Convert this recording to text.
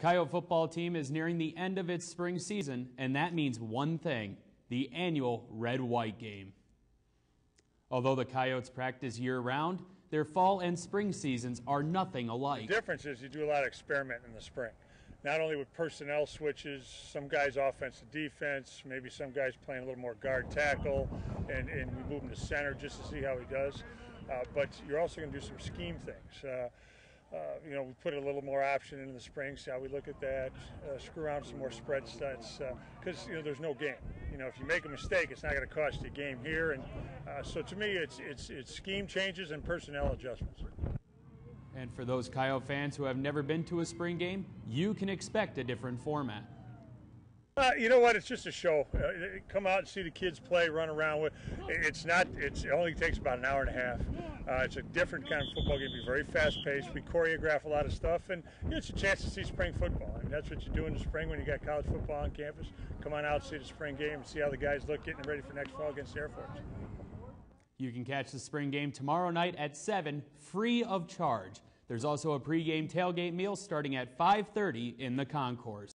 Coyote football team is nearing the end of its spring season, and that means one thing the annual red white game. Although the Coyotes practice year round, their fall and spring seasons are nothing alike. The difference is you do a lot of experimenting in the spring. Not only with personnel switches, some guys offense to defense, maybe some guys playing a little more guard tackle, and, and we move him to center just to see how he does. Uh, but you're also going to do some scheme things. Uh, uh, you know, we put a little more option into the spring, see how we look at that, uh, screw around some more spread sets, because, uh, you know, there's no game. You know, if you make a mistake, it's not going to cost you a game here. And uh, so to me, it's, it's, it's scheme changes and personnel adjustments. And for those Coyote fans who have never been to a spring game, you can expect a different format. Uh, you know what? It's just a show. Uh, come out and see the kids play, run around with. It's not. It's it only takes about an hour and a half. Uh, it's a different kind of football game. Be very fast paced. We choreograph a lot of stuff, and you know, it's a chance to see spring football. I mean, that's what you do in the spring when you got college football on campus. Come on out, see the spring game, and see how the guys look getting ready for next fall against Air Force. You can catch the spring game tomorrow night at 7, free of charge. There's also a pregame tailgate meal starting at 5:30 in the concourse.